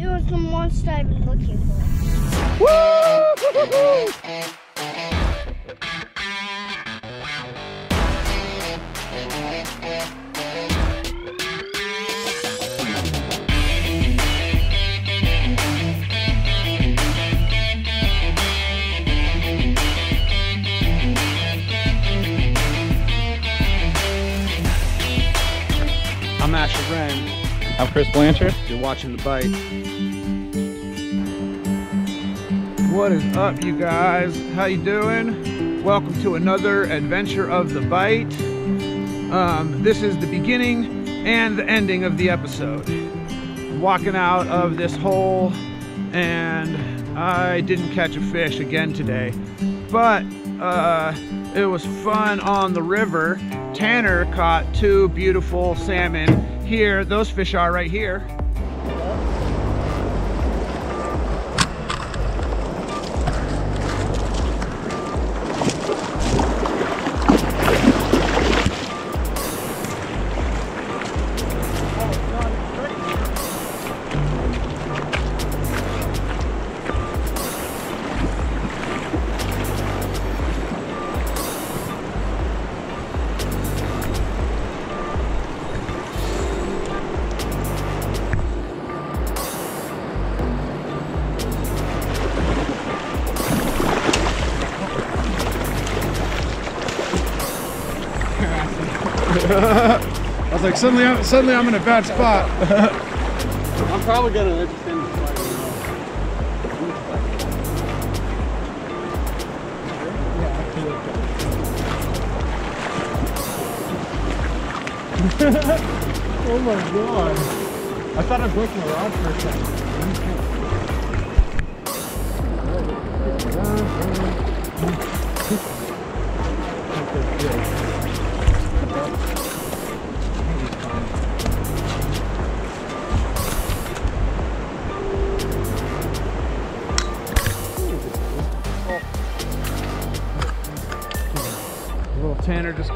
It was the monster I was looking for. I'm I'm Chris Blanchard. You're watching The Bite. What is up, you guys? How you doing? Welcome to another adventure of The Bite. Um, this is the beginning and the ending of the episode. I'm walking out of this hole and I didn't catch a fish again today, but uh, it was fun on the river. Tanner caught two beautiful salmon here. Those fish are right here. I was like, suddenly, I'm, suddenly I'm in a bad spot. I'm probably gonna let you finish fighting. oh my god. I thought I was breaking a rod for a second.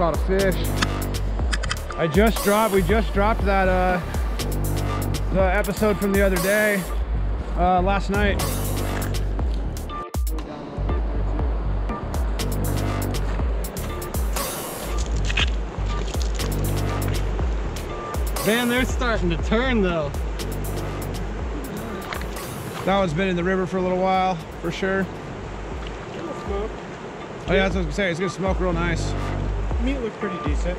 Caught a fish. I just dropped, we just dropped that uh, the episode from the other day, uh, last night. Man, they're starting to turn though. That one's been in the river for a little while, for sure. Oh yeah, that's what I was gonna say. It's gonna smoke real nice. Meat looked pretty decent.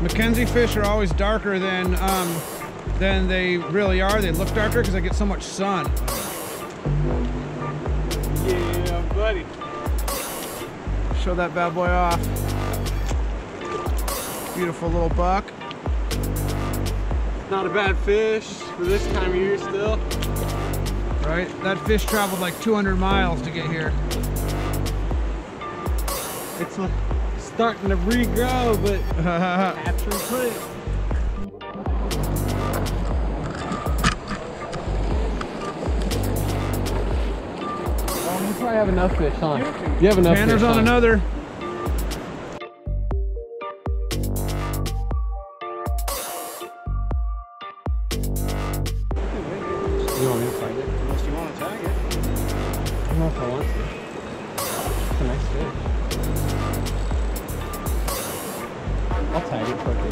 McKenzie fish are always darker than um, than they really are. They look darker because they get so much sun. Yeah, buddy. Show that bad boy off. Beautiful little buck. Not a bad fish for this time of year still. Right? That fish traveled like 200 miles to get here. It's like starting to regrow, but capture quick. Oh, you probably have enough fish, huh? You have enough Tanner's fish, on huh? another. You want me to find it? Unless you want to tag it. I don't know if I want to. It's a nice fish. I'll tag it quickly.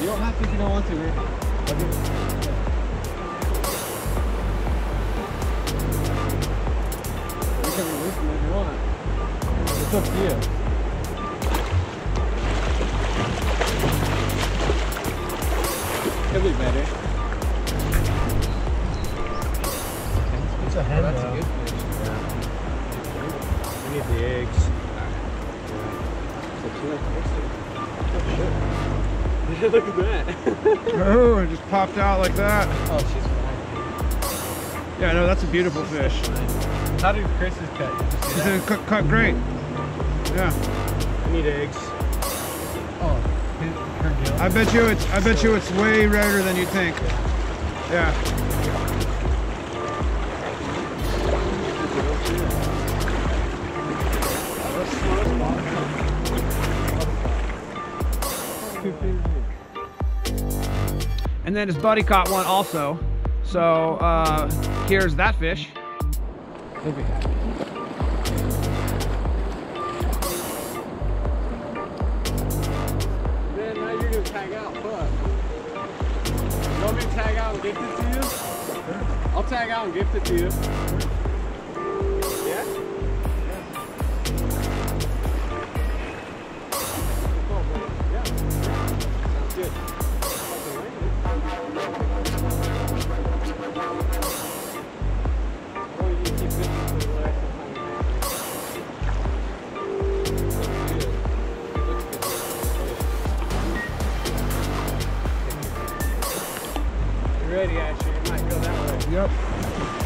You don't have to if you don't want to, Rick. oh, it just popped out like that. Oh, she's fine. Yeah, no, that's a beautiful fish. How did Chris's cut? She's cut, cut great. Yeah. I need eggs. Oh. I bet you it's I bet you it's way redder than you think. Yeah. And then his buddy caught one also. So uh, here's that fish. Then now you're gonna tag out, but you want me to tag out and gift it to you? I'll tag out and gift it to you. actually. It might go that way. Yep.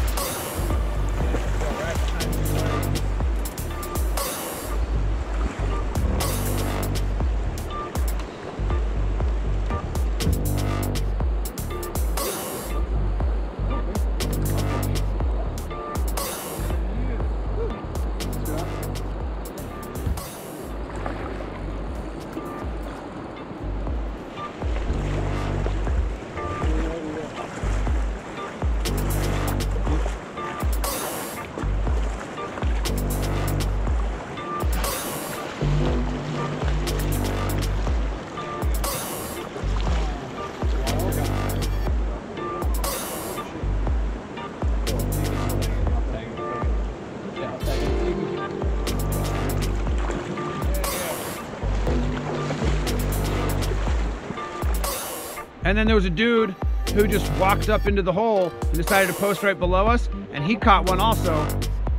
And then there was a dude who just walked up into the hole and decided to post right below us, and he caught one also.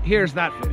Here's that fish.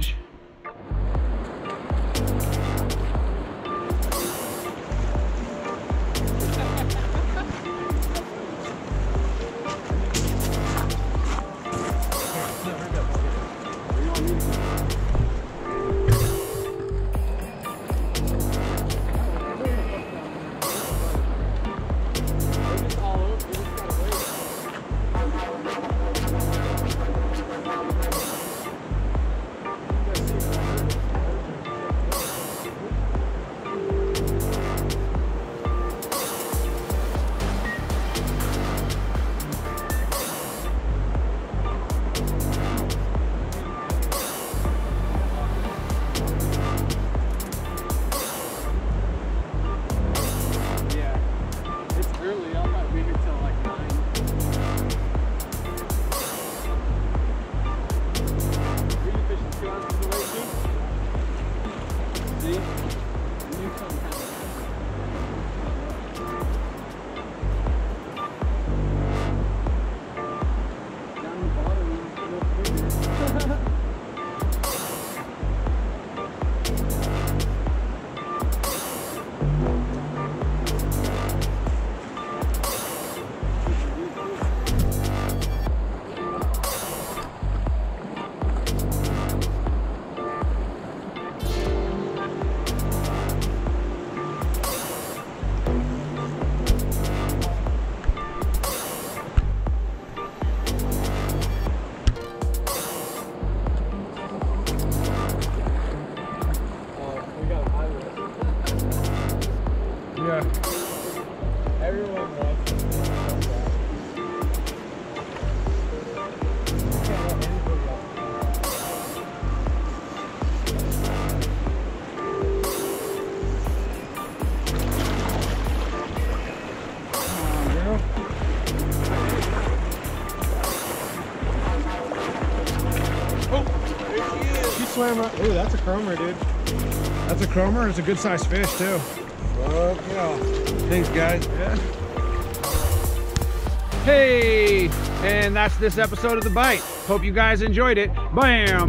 Up. Ooh, that's a chromer, dude. That's a chromer. It's a good sized fish too. Fuck yeah. Thanks, guys. Yeah. Hey, and that's this episode of The Bite. Hope you guys enjoyed it. Bam!